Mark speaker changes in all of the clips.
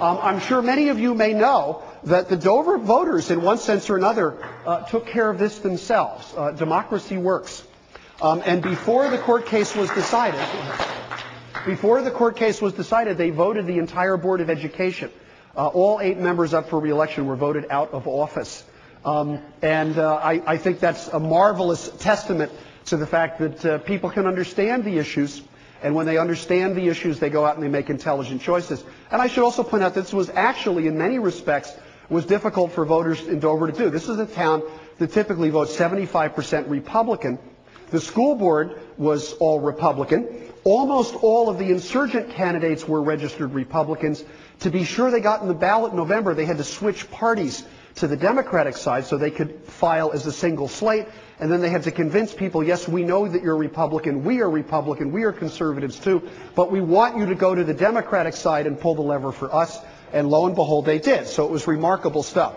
Speaker 1: Um, I'm sure many of you may know that the Dover voters, in one sense or another, uh, took care of this themselves. Uh, democracy works. Um, and before the court case was decided, before the court case was decided, they voted the entire Board of Education. Uh, all eight members up for reelection were voted out of office. Um, and uh, I, I, think that's a marvelous testament to the fact that uh, people can understand the issues. And when they understand the issues, they go out and they make intelligent choices. And I should also point out that this was actually, in many respects, was difficult for voters in Dover to do. This is a town that typically votes 75% Republican. The school board was all Republican. Almost all of the insurgent candidates were registered Republicans. To be sure they got in the ballot in November, they had to switch parties to the Democratic side so they could file as a single slate. And then they had to convince people, yes, we know that you're Republican. We are Republican. We are conservatives too. But we want you to go to the Democratic side and pull the lever for us. And lo and behold, they did. So it was remarkable stuff.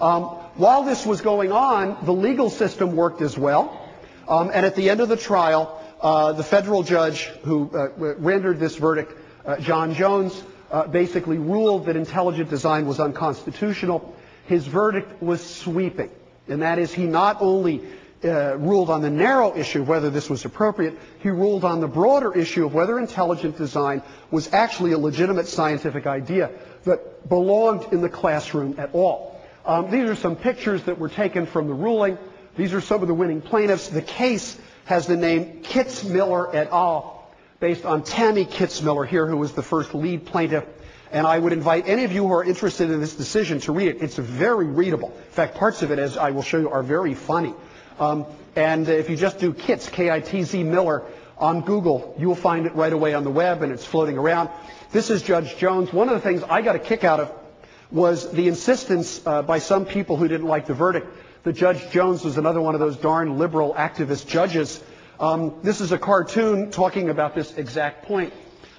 Speaker 1: Um, while this was going on, the legal system worked as well. Um, and at the end of the trial, uh, the federal judge who uh, rendered this verdict, uh, John Jones, uh, basically ruled that intelligent design was unconstitutional his verdict was sweeping. And that is, he not only uh, ruled on the narrow issue of whether this was appropriate, he ruled on the broader issue of whether intelligent design was actually a legitimate scientific idea that belonged in the classroom at all. Um, these are some pictures that were taken from the ruling. These are some of the winning plaintiffs. The case has the name Kitzmiller et al., based on Tammy Kitzmiller here, who was the first lead plaintiff and I would invite any of you who are interested in this decision to read it. It's very readable. In fact, parts of it, as I will show you, are very funny. Um, and if you just do KITZ, K-I-T-Z Miller, on Google, you will find it right away on the web, and it's floating around. This is Judge Jones. One of the things I got a kick out of was the insistence uh, by some people who didn't like the verdict that Judge Jones was another one of those darn liberal activist judges. Um, this is a cartoon talking about this exact point.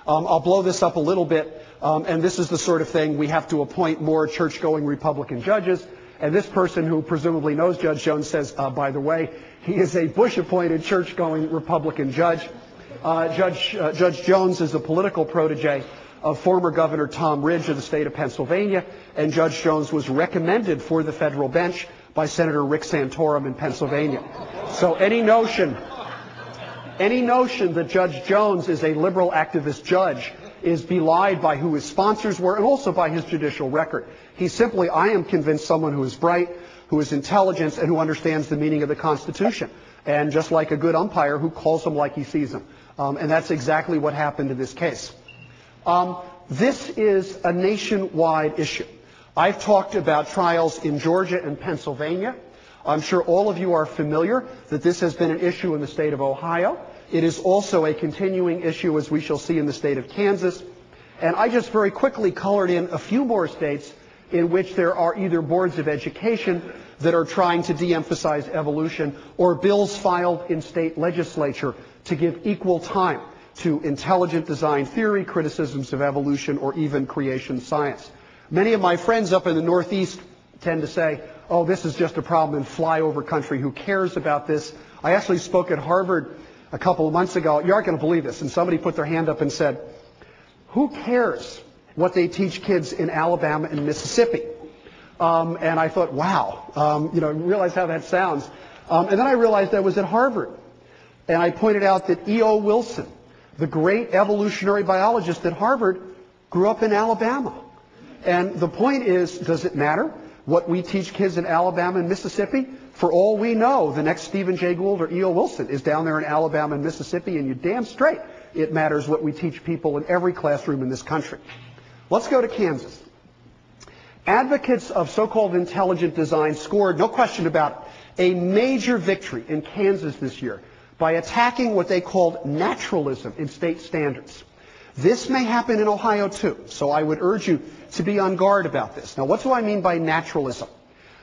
Speaker 1: Um, I'll blow this up a little bit. Um, and this is the sort of thing we have to appoint more church-going Republican judges. And this person who presumably knows Judge Jones says, uh, by the way, he is a Bush-appointed church-going Republican judge. Uh, judge, uh, judge Jones is a political protege of former Governor Tom Ridge of the state of Pennsylvania, and Judge Jones was recommended for the federal bench by Senator Rick Santorum in Pennsylvania. So any notion, any notion that Judge Jones is a liberal activist judge is belied by who his sponsors were and also by his judicial record. He's simply, I am convinced, someone who is bright, who is intelligent, and who understands the meaning of the Constitution. And just like a good umpire who calls them like he sees them. Um, and that's exactly what happened in this case. Um, this is a nationwide issue. I've talked about trials in Georgia and Pennsylvania. I'm sure all of you are familiar that this has been an issue in the state of Ohio. It is also a continuing issue, as we shall see in the state of Kansas. And I just very quickly colored in a few more states in which there are either boards of education that are trying to de-emphasize evolution or bills filed in state legislature to give equal time to intelligent design theory, criticisms of evolution, or even creation science. Many of my friends up in the Northeast tend to say, oh, this is just a problem in flyover country. Who cares about this? I actually spoke at Harvard a couple of months ago. You aren't going to believe this. And somebody put their hand up and said, who cares what they teach kids in Alabama and Mississippi? Um, and I thought, wow, um, you know, realize how that sounds. Um, and then I realized I was at Harvard. And I pointed out that E.O. Wilson, the great evolutionary biologist at Harvard, grew up in Alabama. And the point is, does it matter what we teach kids in Alabama and Mississippi? For all we know, the next Stephen Jay Gould or E.O. Wilson is down there in Alabama and Mississippi, and you damn straight it matters what we teach people in every classroom in this country. Let's go to Kansas. Advocates of so-called intelligent design scored, no question about it, a major victory in Kansas this year by attacking what they called naturalism in state standards. This may happen in Ohio too, so I would urge you to be on guard about this. Now, what do I mean by naturalism?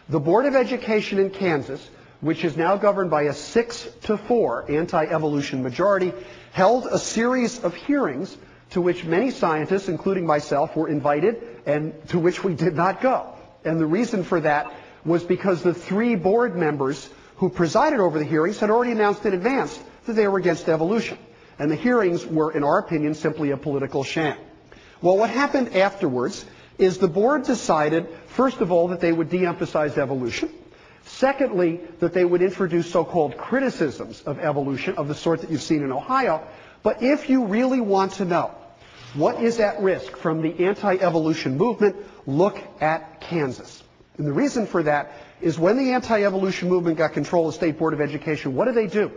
Speaker 1: The Board of Education in Kansas, which is now governed by a six to four anti-evolution majority, held a series of hearings to which many scientists, including myself, were invited and to which we did not go. And the reason for that was because the three board members who presided over the hearings had already announced in advance that they were against evolution. And the hearings were, in our opinion, simply a political sham. Well, what happened afterwards is the board decided, first of all, that they would de-emphasize evolution. Secondly, that they would introduce so-called criticisms of evolution of the sort that you've seen in Ohio. But if you really want to know what is at risk from the anti-evolution movement, look at Kansas. And the reason for that is when the anti-evolution movement got control of the State Board of Education, what did they do?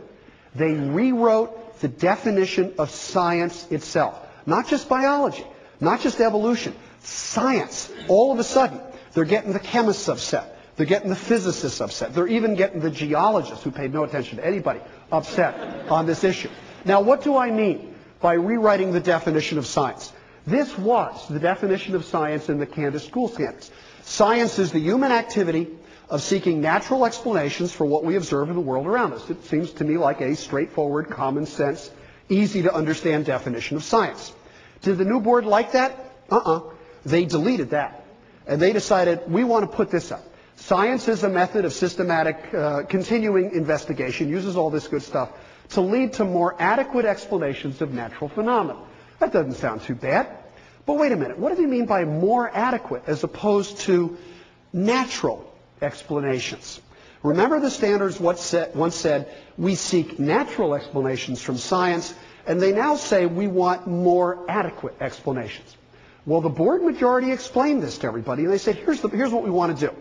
Speaker 1: They rewrote the definition of science itself. Not just biology, not just evolution, science. All of a sudden, they're getting the chemists upset. They're getting the physicists upset. They're even getting the geologists, who paid no attention to anybody, upset on this issue. Now, what do I mean by rewriting the definition of science? This was the definition of science in the Kansas school standards. Science is the human activity of seeking natural explanations for what we observe in the world around us. It seems to me like a straightforward, common sense, easy to understand definition of science. Did the new board like that? Uh-uh. They deleted that. And they decided, we want to put this up. Science is a method of systematic, uh, continuing investigation, uses all this good stuff to lead to more adequate explanations of natural phenomena. That doesn't sound too bad. But wait a minute, what do they mean by more adequate as opposed to natural explanations? Remember the standards once said, we seek natural explanations from science, and they now say we want more adequate explanations. Well, the board majority explained this to everybody, and they said, here's, the, here's what we want to do.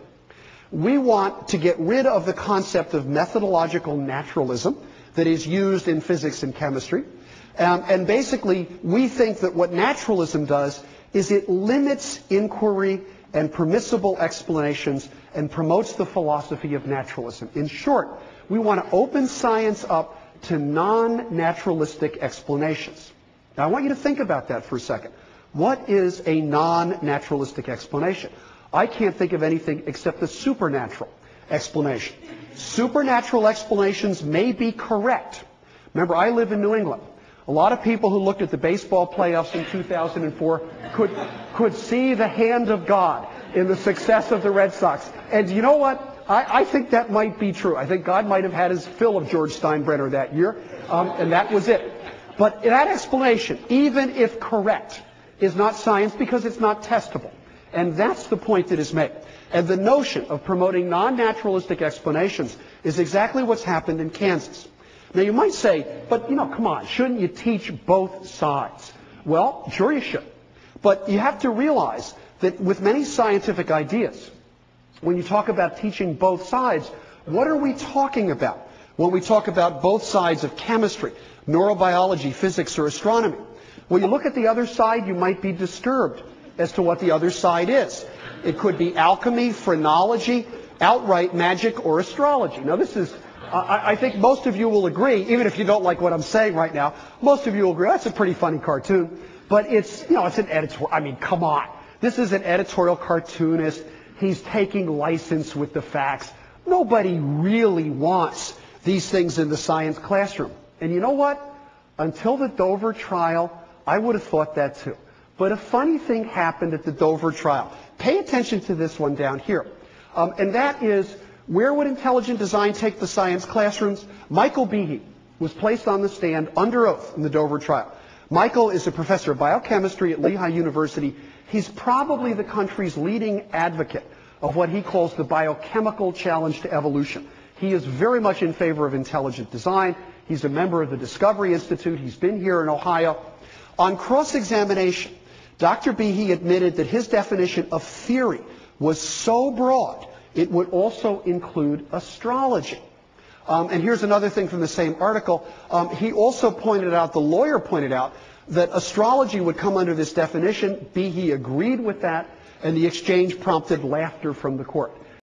Speaker 1: We want to get rid of the concept of methodological naturalism that is used in physics and chemistry. Um, and basically, we think that what naturalism does is it limits inquiry and permissible explanations and promotes the philosophy of naturalism. In short, we want to open science up to non-naturalistic explanations. Now, I want you to think about that for a second. What is a non-naturalistic explanation? I can't think of anything except the supernatural explanation. Supernatural explanations may be correct. Remember, I live in New England. A lot of people who looked at the baseball playoffs in 2004 could, could see the hand of God in the success of the Red Sox. And you know what? I, I think that might be true. I think God might have had his fill of George Steinbrenner that year, um, and that was it. But that explanation, even if correct, is not science because it's not testable. And that's the point that is made. And the notion of promoting non-naturalistic explanations is exactly what's happened in Kansas. Now you might say, but you know, come on, shouldn't you teach both sides? Well, sure you should. But you have to realize that with many scientific ideas, when you talk about teaching both sides, what are we talking about when we talk about both sides of chemistry, neurobiology, physics, or astronomy? When you look at the other side, you might be disturbed as to what the other side is. It could be alchemy, phrenology, outright magic, or astrology. Now, this is, I, I, think most of you will agree, even if you don't like what I'm saying right now, most of you will agree that's a pretty funny cartoon. But it's, you know, it's an editorial. I mean, come on. This is an editorial cartoonist. He's taking license with the facts. Nobody really wants these things in the science classroom. And you know what? Until the Dover trial, I would have thought that too. But a funny thing happened at the Dover trial. Pay attention to this one down here. Um, and that is, where would intelligent design take the science classrooms? Michael Behe was placed on the stand under oath in the Dover trial. Michael is a professor of biochemistry at Lehigh University. He's probably the country's leading advocate of what he calls the biochemical challenge to evolution. He is very much in favor of intelligent design. He's a member of the Discovery Institute. He's been here in Ohio. On cross-examination, Dr. Behe admitted that his definition of theory was so broad, it would also include astrology. Um, and here's another thing from the same article. Um, he also pointed out, the lawyer pointed out, that astrology would come under this definition. Behe agreed with that, and the exchange prompted laughter from the court.